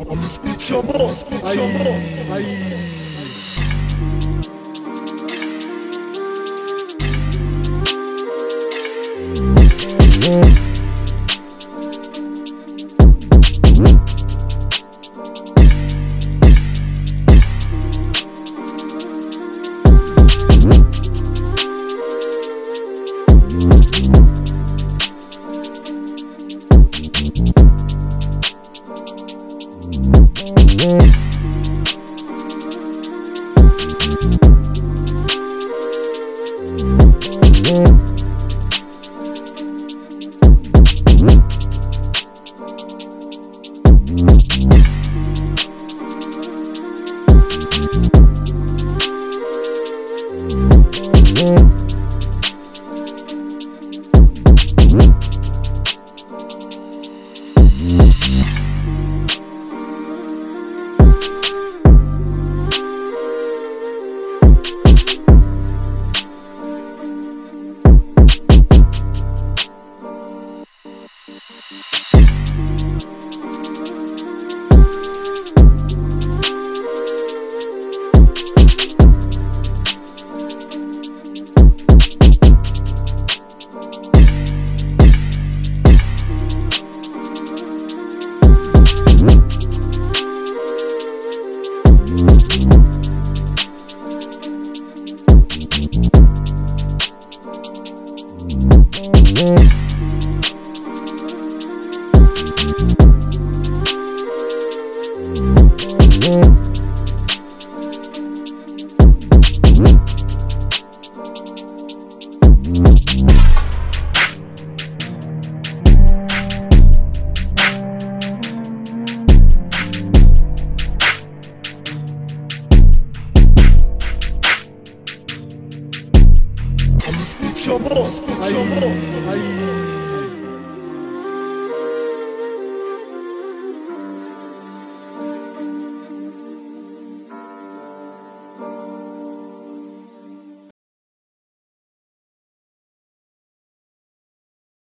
I'ma on escute sur moi. Aïe. Thank Yeah. Yeah. Escucha, amor, escucha, amor. Ahí.